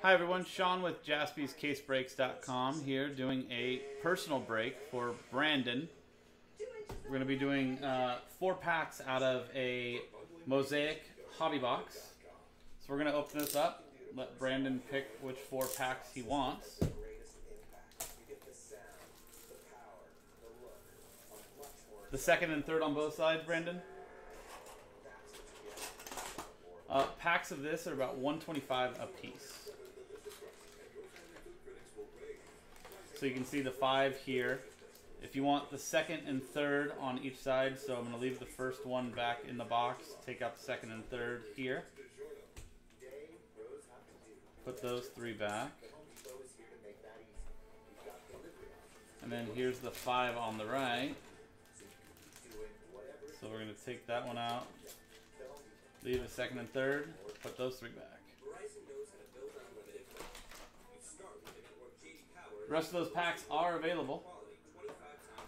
Hi everyone, Sean with jaspyscasebreaks.com here doing a personal break for Brandon. We're going to be doing uh, four packs out of a Mosaic hobby box. So we're going to open this up, let Brandon pick which four packs he wants. The second and third on both sides, Brandon? Uh, packs of this are about 125 a piece. So you can see the five here. If you want the second and third on each side, so I'm going to leave the first one back in the box, take out the second and third here. Put those three back. And then here's the five on the right. So we're going to take that one out, leave the second and third, put those three back. The rest of those packs are available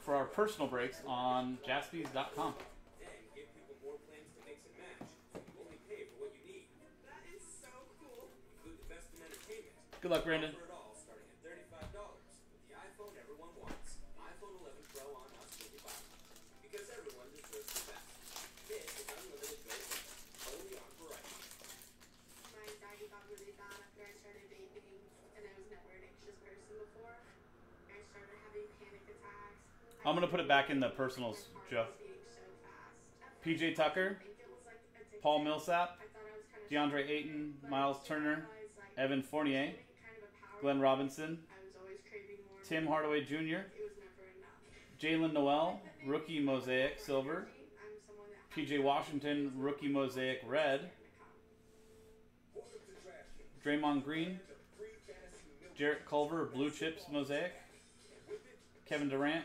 for our personal breaks on jaspys.com. Good luck, Brandon. I'm gonna put it back in the personals. PJ Tucker, Paul Millsap, DeAndre Ayton, Miles Turner, Evan Fournier, Glenn Robinson, Tim Hardaway Jr., Jalen Noel, rookie mosaic silver, PJ Washington, rookie mosaic red, Draymond Green, Jarrett Culver, blue chips mosaic, Kevin Durant,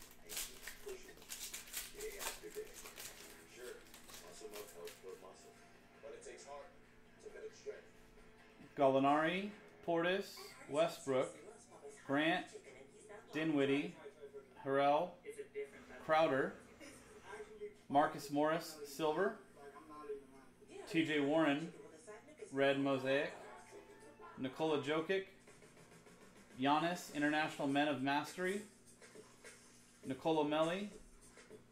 Gallinari, Portis, Westbrook, Grant, Dinwiddie, Harrell, Crowder, Marcus Morris, Silver, TJ Warren, Red Mosaic, Nikola Jokic, Giannis, International Men of Mastery, Nicolo Melli,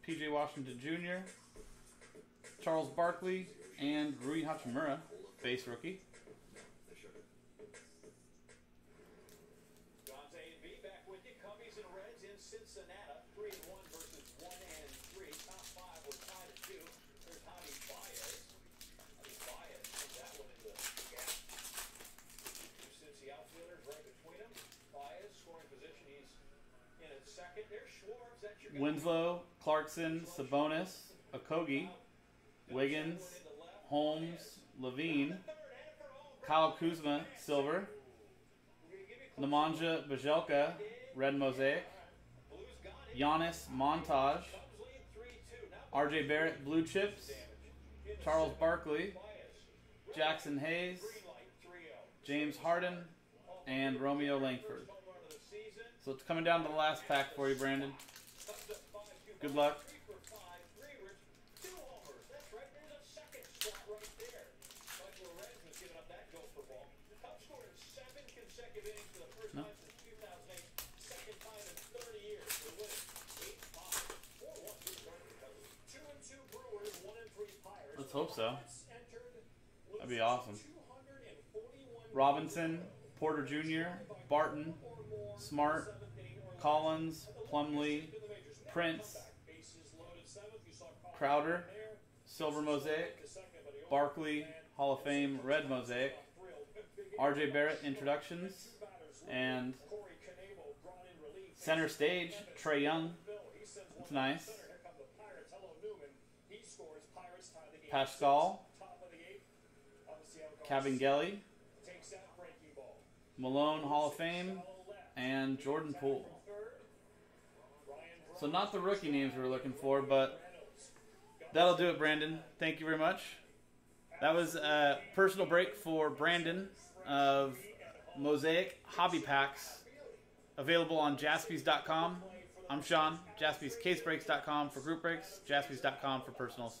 PJ Washington Jr., Charles Barkley, and Rui Hachimura, base rookie. Winslow, Clarkson, Sabonis, Okogie, Wiggins, Holmes, LaVine, Kyle Kuzma, silver, Nemanja Bjelica, red mosaic, Giannis Montage, RJ Barrett Blue Chips, Charles Barkley, Jaxson Hayes, James Harden, and Romeo Langford. So it's coming down to the last pack for you, Brandon. Good luck. Let's hope so. That'd be awesome. Robinson, Porter Jr., Barton, Smart, Collins, Plumlee, Prince, Crowder, Silver Mosaic, Barkley, Hall of Fame, Red Mosaic, RJ Barrett introductions, and center stage, Trae Young. It's nice. Pascal, Kabengele, Malone Hall of Fame, and Jordan Poole. So not the rookie names we were looking for, but that'll do it, Brandon. Thank you very much. That was a personal break for Brandon of Mosaic Hobby Packs, available on jaspys.com. I'm Sean, jaspyscasebreaks.com for group breaks, jaspys.com for personals.